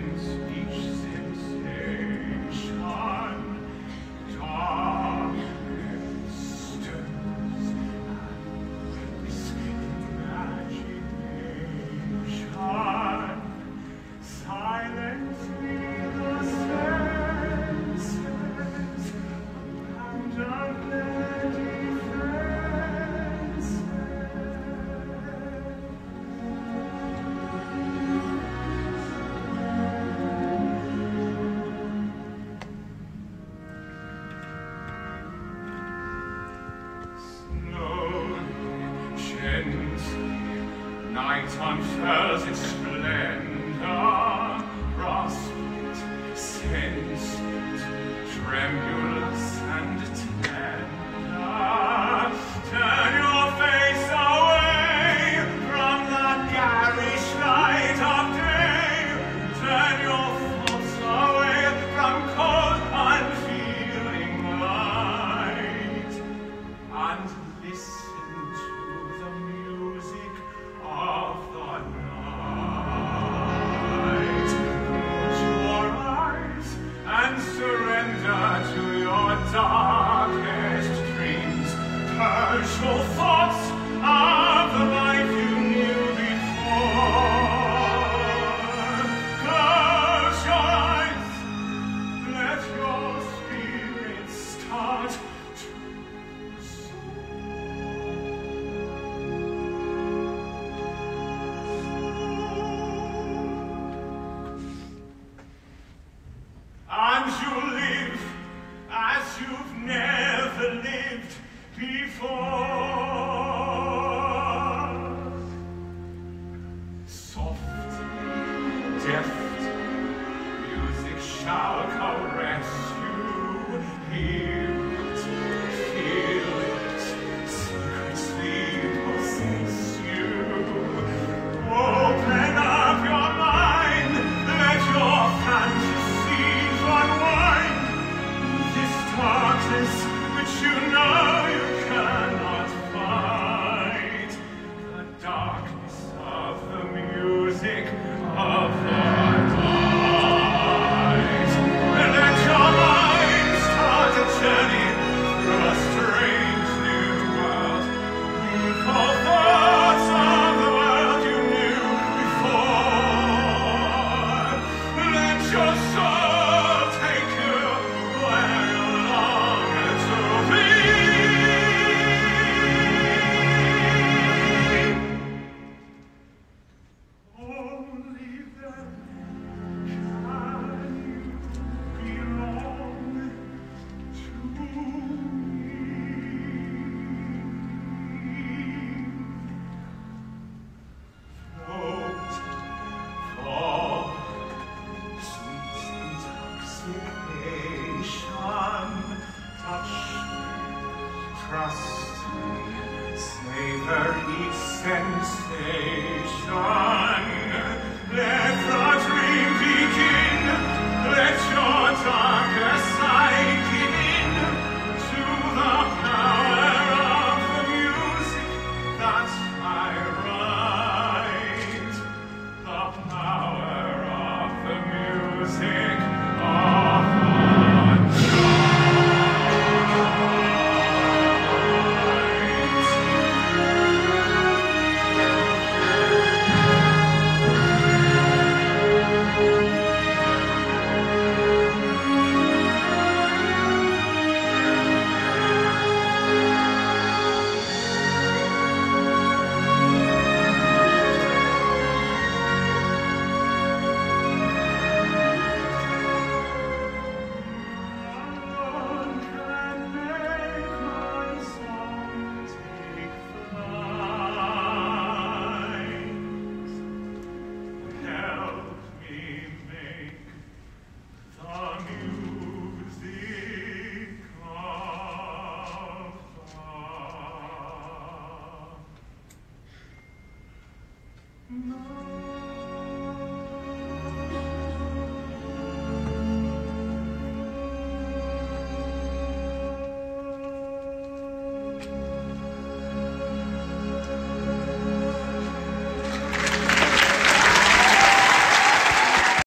opens each tremulous you've never lived before. Soft, deaf. music of the Trust No.